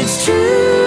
it's true